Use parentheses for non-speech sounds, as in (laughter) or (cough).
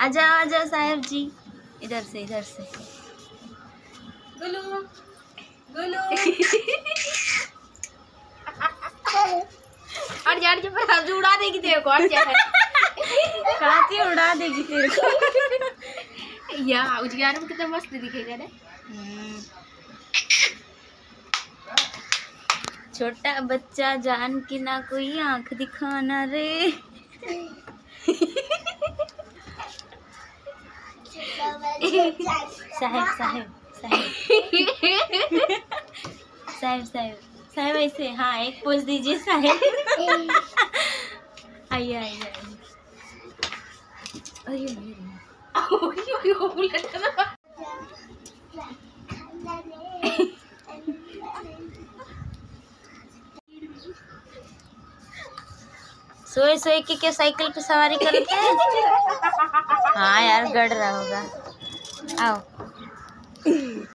आ जाओ आ जाओ साहेब जी। इधर से इधर से। गुलू गुलू। और यार जब हम उड़ा देगी तेरे को और क्या है? उड़ा देगी तेरे को। या उजियार में कितना मस्त दिखेगा ना। छोटा बच्चा जान की ना कोई आँख दिखाना रे। साहेब साहेब साहेब. साहेब साहेब साहेब ऐसे. हाँ एक पोज दीजिए, साहेब. आइए आइए अरे सोए सोए के क्या साइकिल पे सवारी करते हैं हाँ यार गड़ रहा होगा. Oh. (laughs)